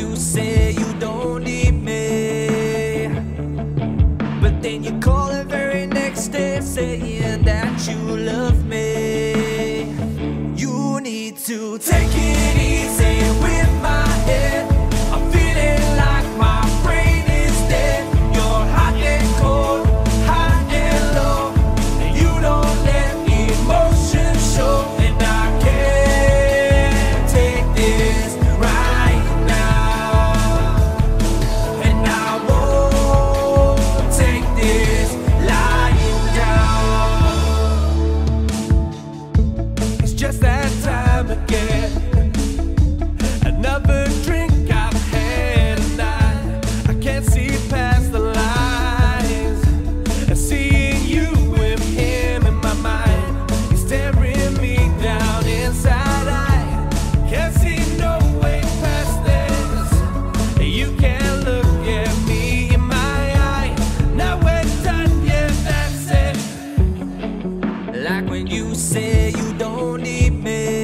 you say you don't need me. But then you call the very next day saying that you love me. You need to take it. Back when you say you don't need me.